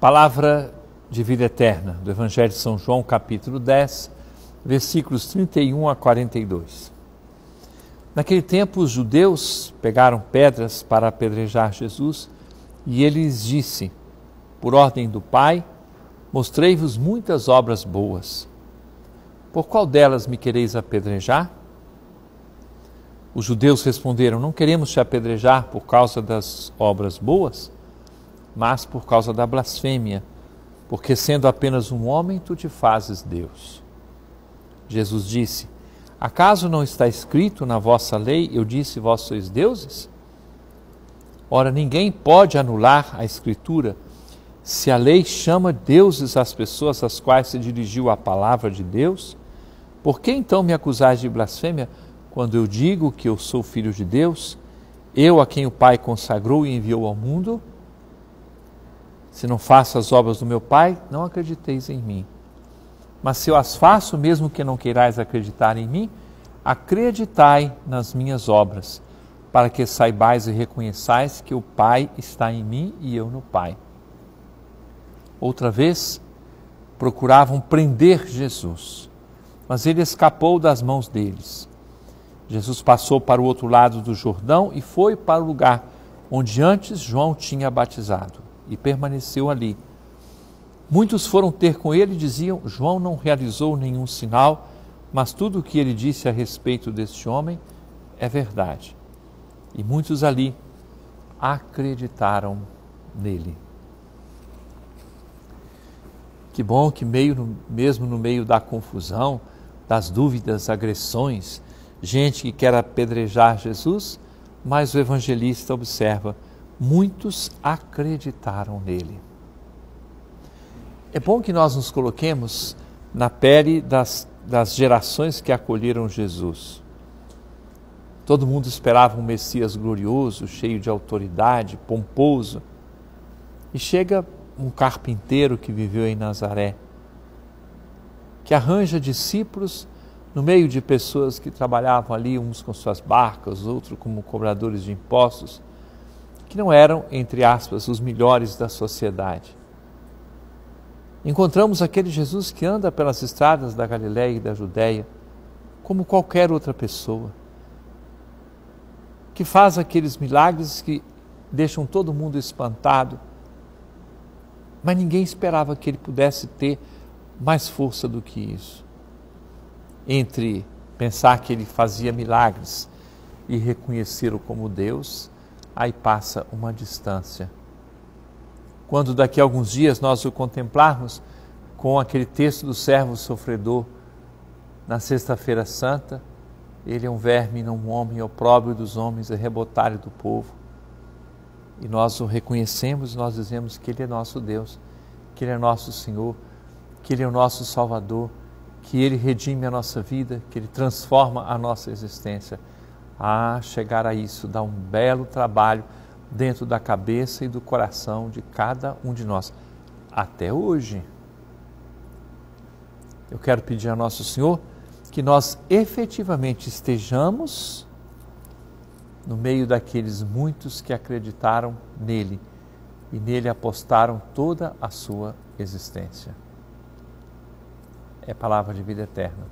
Palavra de vida eterna do Evangelho de São João, capítulo 10, versículos 31 a 42. Naquele tempo, os judeus pegaram pedras para apedrejar Jesus e ele lhes disse: Por ordem do Pai, mostrei-vos muitas obras boas. Por qual delas me quereis apedrejar? Os judeus responderam: Não queremos te apedrejar por causa das obras boas mas por causa da blasfêmia, porque sendo apenas um homem, tu te fazes Deus. Jesus disse: Acaso não está escrito na vossa lei, eu disse, vós sois deuses? Ora, ninguém pode anular a Escritura se a lei chama deuses as pessoas às quais se dirigiu a palavra de Deus. Por que então me acusais de blasfêmia quando eu digo que eu sou filho de Deus, eu a quem o Pai consagrou e enviou ao mundo? Se não faço as obras do meu Pai, não acrediteis em mim. Mas se eu as faço, mesmo que não queirais acreditar em mim, acreditai nas minhas obras, para que saibais e reconheçais que o Pai está em mim e eu no Pai. Outra vez, procuravam prender Jesus, mas ele escapou das mãos deles. Jesus passou para o outro lado do Jordão e foi para o lugar onde antes João tinha batizado e permaneceu ali. Muitos foram ter com ele e diziam: João não realizou nenhum sinal, mas tudo o que ele disse a respeito deste homem é verdade. E muitos ali acreditaram nele. Que bom que meio mesmo no meio da confusão, das dúvidas, agressões, gente que quer apedrejar Jesus, mas o evangelista observa muitos acreditaram nele. É bom que nós nos coloquemos na pele das, das gerações que acolheram Jesus. Todo mundo esperava um Messias glorioso, cheio de autoridade, pomposo. E chega um carpinteiro que viveu em Nazaré, que arranja discípulos no meio de pessoas que trabalhavam ali, uns com suas barcas, outros como cobradores de impostos que não eram, entre aspas, os melhores da sociedade. Encontramos aquele Jesus que anda pelas estradas da Galiléia e da Judéia, como qualquer outra pessoa, que faz aqueles milagres que deixam todo mundo espantado, mas ninguém esperava que ele pudesse ter mais força do que isso. Entre pensar que ele fazia milagres e reconhecê-lo como Deus, aí passa uma distância. Quando daqui a alguns dias nós o contemplarmos com aquele texto do servo sofredor, na Sexta-feira Santa, ele é um verme, não um homem, opróbrio dos homens, é rebotalho do povo. E nós o reconhecemos, nós dizemos que ele é nosso Deus, que ele é nosso Senhor, que ele é o nosso Salvador, que ele redime a nossa vida, que ele transforma a nossa existência a chegar a isso, dá um belo trabalho dentro da cabeça e do coração de cada um de nós, até hoje. Eu quero pedir a Nosso Senhor que nós efetivamente estejamos no meio daqueles muitos que acreditaram nele e nele apostaram toda a sua existência. É palavra de vida eterna.